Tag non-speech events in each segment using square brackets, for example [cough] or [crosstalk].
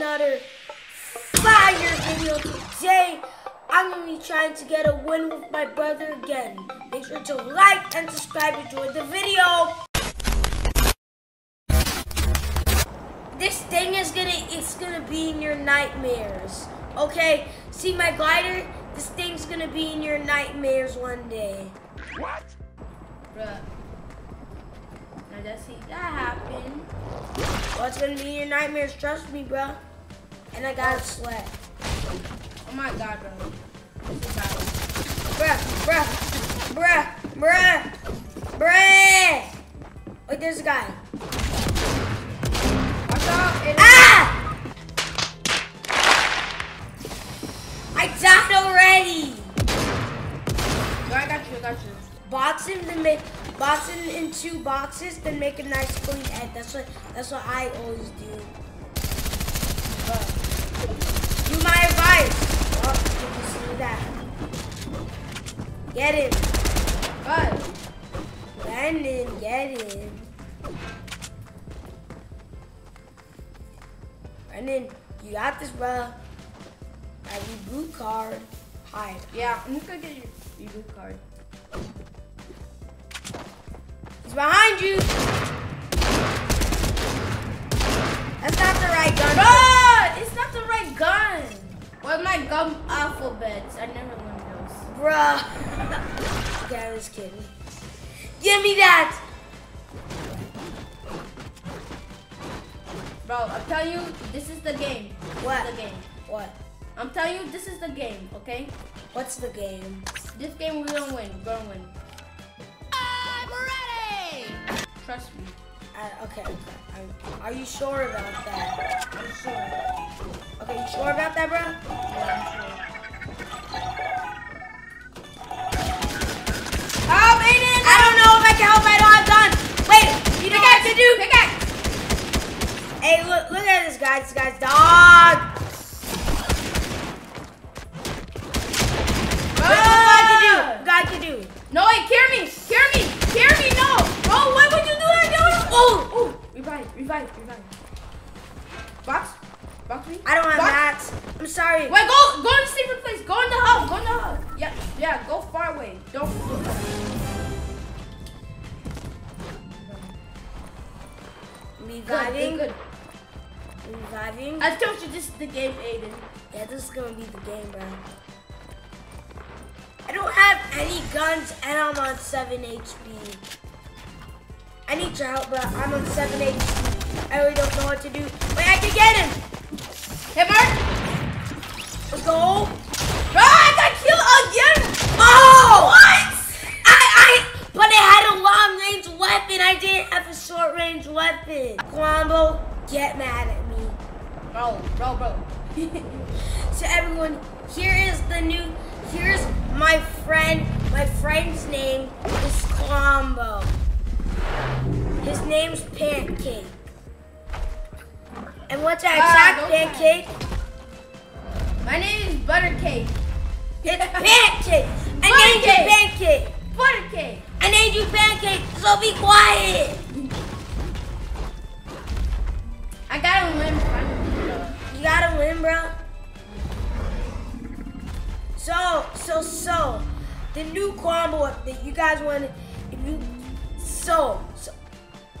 another fire video. Today, I'm going to be trying to get a win with my brother again. Make sure to like and subscribe. Enjoy the video. This thing is gonna, it's gonna be in your nightmares. Okay, see my glider? This thing's gonna be in your nightmares one day. What? Bruh. Now let's see that happen. Well, it's gonna be in your nightmares, trust me, bro. And I got a sweat. Oh my god, bro. This is bad. Bruh, bruh, bruh, bruh, bruh. Wait, there's a guy. Watch out. It Ah! I died already. Bro, I got you, I got you. Box him to make box him in two boxes, then make a nice clean head. That's what that's what I always do. But do my advice. Oh, did you see that? Get him. But, Branden, get him. Branden, you got this, bro. I blue card. Hide. yeah, I'm just gonna get your, your blue card. He's behind you. That's not the right gun. Bro, it's not the right gun. What's my gum alphabets? I never learned those. Bruh. okay, I was kidding. Give me that. Bro, I'm telling you, this is the game. What? This is the game. What? I'm telling you, this is the game, okay? What's the game? This game we're gonna win. We're gonna win. I'm ready! Trust me. Uh, okay, okay. I'm- are you sure about that? I'm sure. Okay, you sure about that, bro? Yeah, I'm sure. Oh, Aiden! I don't know if I can help. I don't have guns. Wait, you know what to do? Pickaxe! Hey, look, look at this guy. This guy's dog. Wait, what God can do? God can do? No, wait, hear me! Hear me! Hear me! No! Bro, why would you do that? No! Oh! Oh! Revive, revive, revive. Box? I don't have mats. I'm sorry. Wait, go, go in the secret place. Go in the house. Go in the house. Yeah, yeah. Go far away. Don't. Reviving. Good, good, Reviving. I told you this is the game, Aiden. Yeah, this is gonna be the game, bro. I don't have any guns and I'm on 7 HP. I need your help, bro. I'm on 7 HP. I really don't know what to do. Wait, I can get him! Hey, Mark. Let's go! Bro, I got killed again. Oh! What? I, I, but I had a long range weapon. I didn't have a short range weapon. Klombo, get mad at me. Bro, bro, bro. [laughs] So everyone, here is the new, here's my friend, my friend's name is Klombo. His name's Pancake. And what's that ah, exact pancake? My name is Buttercake. It's Pancake. I named you Pancake. Buttercake. I named you Pancake, so be quiet. I got a limb finally, bro. You gotta win, bro. So, so, so, the new Klombo that you guys wanted. if you, so, so,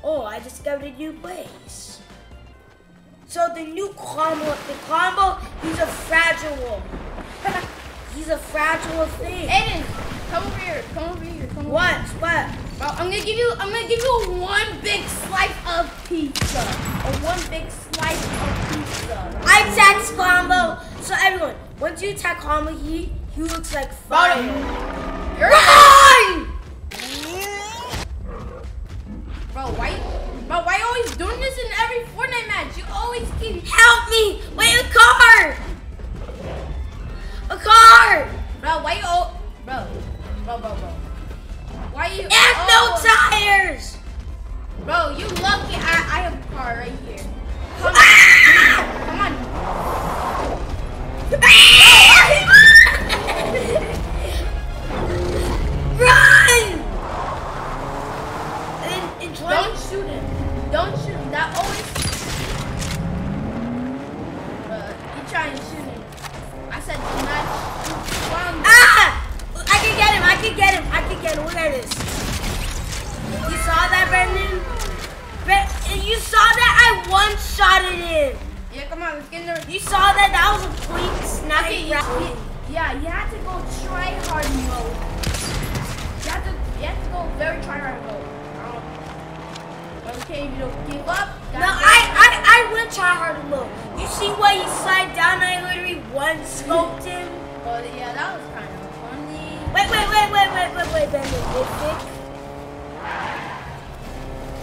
oh, I discovered a new place. So the new Klombo, the Klombo, he's a fragile. [laughs] he's a fragile thing. Aiden, come over here. Come over here. Come over What? Here. What? Bro, I'm gonna give you. I'm gonna give you one big slice of pizza. Or one big slice of pizza. I attacked Klombo. So everyone, once you attack Klombo, he he looks like fire. You saw that? That was a quick snipe Okay, you, you- yeah, you have to go try hard mode. You have to, you have to go very try hard mode. Um, okay, if you don't give up. No, I. I, I will try hard look. You see where he slide down? I literally one scoped him. But yeah, that was kind of funny. Wait, wait, wait, wait, wait, wait, wait, wait, mythic.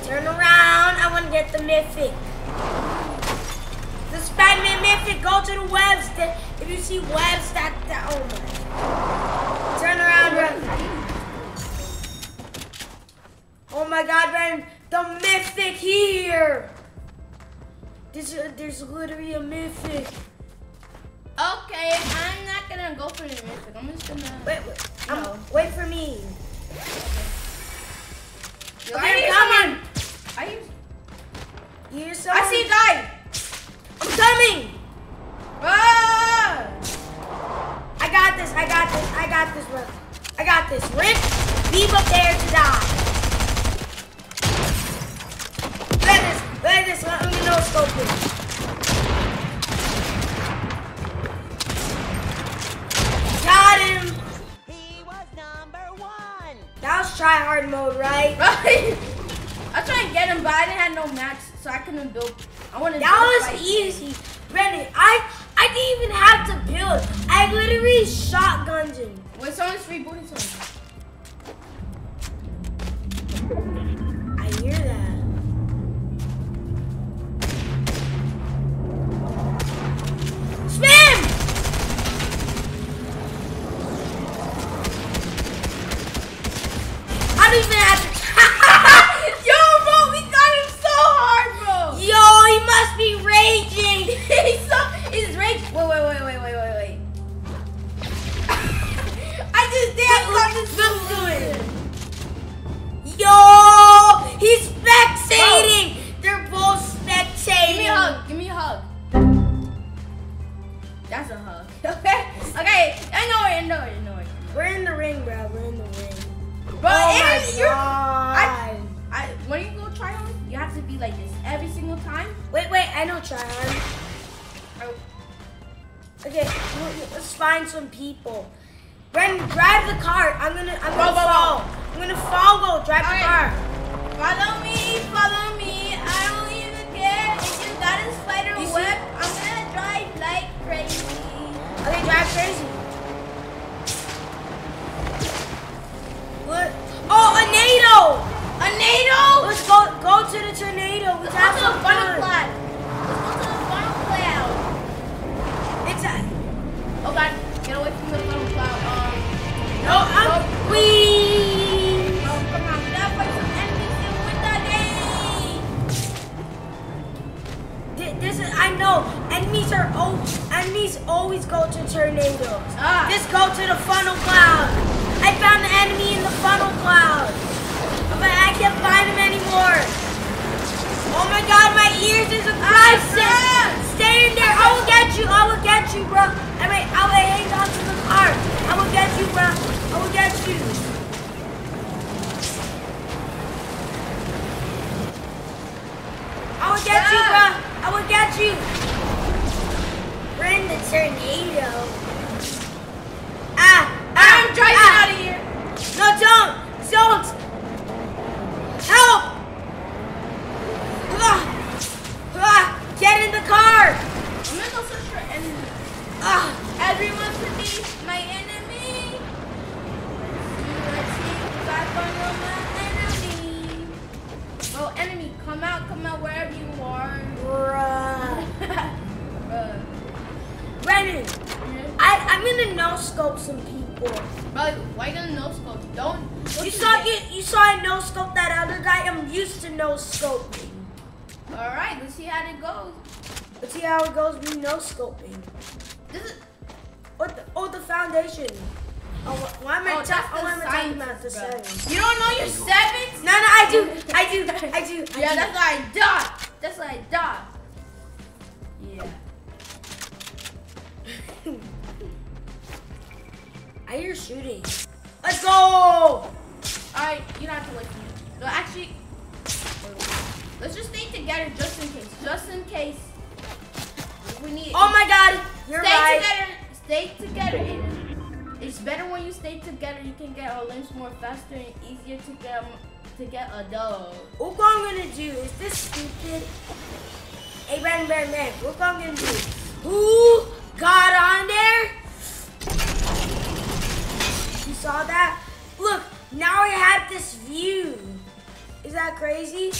Turn around. I want to get the mythic. The Spider-Man mythic. Go to the webs. If you see webs, that, that, oh my. Turn around, run. Oh my God, Ren, the mythic here. There's, a, there's literally a mythic. Okay, I'm not gonna go for the mythic. I'm just gonna. Wait, wait, No. wait for me. Okay, I hear I'm. I. You hear someone? I see a guy. I'm coming. Ah! I got this. I got this. I got this, bro. I got this. Rick, leave up there to die. At this. At this. Let me know scope it. Got him. He was number one. That was try hard mode, right? [laughs] Right. I tried to get him, but I didn't have no mats, so I couldn't build. I wanted. That was easy. Branden, I I didn't even have to build. I literally shotgunned him. Wait, someone's rebooting something. Let's find some people. Branden, drive the car. I'm gonna, I'm gonna go, go. follow. I'm gonna follow. Drive the Alright. car. Follow me, follow me. I don't even care if you got a spider You see- web. I'm gonna drive like crazy. Okay, drive crazy. What? Oh, a NATO! A NATO. Let's go, always go to tornadoes. Ah. Just go to the funnel cloud. I found the enemy in the funnel cloud. But I can't find him anymore. Oh my god, my ears is a crisis. crap. Stay in there. I will get you. I will get you, bro. I mean, I will hang on to the car. I will get you, bro. I will get you. I will get you, bro. I will get you. We're in the tornado. Ah, ah, I'm driving ah. out of here. No, don't! Don't! To no scoping. All right, let's see how it goes. Let's see how it goes. We no scoping. This is What the, oh, the foundation. Oh, why am I, Oh, ta- oh, why am I talking about the seven? you don't know your sevens? No, no, I do, I do, I do. I Yeah, do. that's why I died. That's why I died. Yeah. [laughs] I hear shooting. Let's go! Alright, you don't have to wait for me. No, actually. Let's just stay together just in case. Just in case. We need. Oh my god, you're stay right. together. Stay together. Aiden. It's better when you stay together. You can get our limbs more faster and easier to get to get a dog. Look what I'm gonna do. Is this stupid? Hey, man, man, man. Look what I'm gonna do. Who got on there? You saw that? Look, now I have this view. Is that crazy?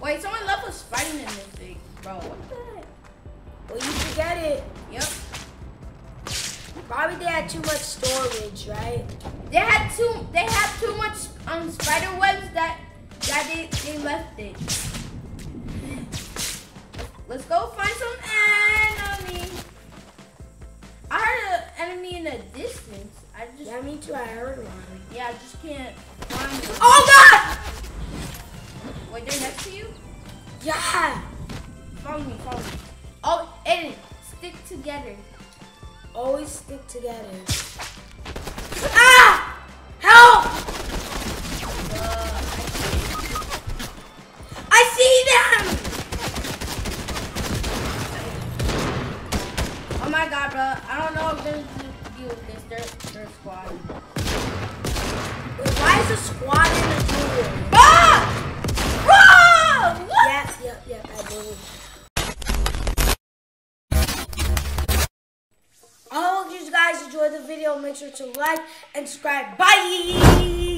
Wait, someone left us fighting in this thing, bro. What the heck? Well, you forget it. Yep. Probably they had too much storage, right? They had too. They had too much um spider webs that that they they left it. Let's go find some enemy. I heard an enemy in the distance. I just Yeah, me too. I heard one. yeah, I just can't find them. Oh God! Wait, they're next to you? Yeah. Follow me, follow me. Oh, Aiden, stick together. Always stick together. Ah! Help! Uh, I see them! oh my god, bro. I don't know if there's this. They're, they're why is a squad in a duel? Ah! What? Yep, yep, yep, I do. I hope you guys enjoyed the video. Make sure to like and subscribe. Bye!